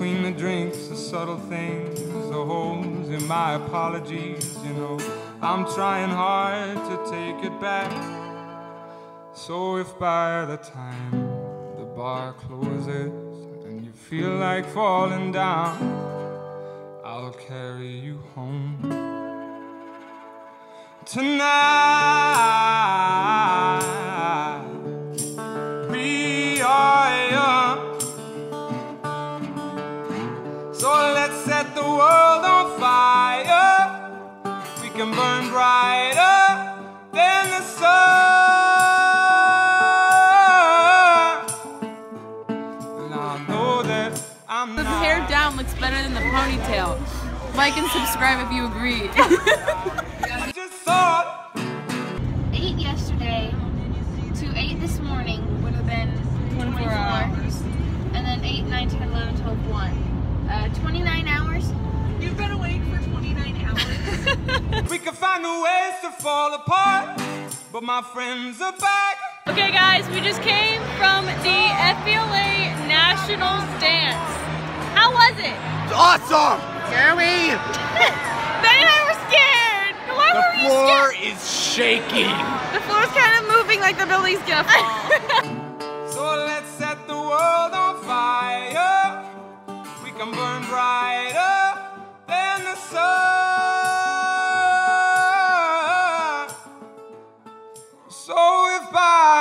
Between the drinks, the subtle things, the holes in my apologies, you know, I'm trying hard to take it back. So if by the time the bar closes and you feel like falling down, I'll carry you home. Tonight, we are let's set the world on fire. We can burn brighter than the sun. And I know that I'm The not. hair down looks better than the ponytail. Like and subscribe if you agree. I just thought. eight yesterday to eight this morning would have been 24, hours. and then 8, 9, 10, 11, 12, 1. Uh, 29 hours. You've been awake for 29 hours. We can find new ways to fall apart, but my friends are back. okay guys, we just came from the FBLA Nationals dance. How was it? Awesome! Jeremy! Benny and I were scared. Why The were we floor scared? is shaking. The floor's kind of moving like the building's gonna fall.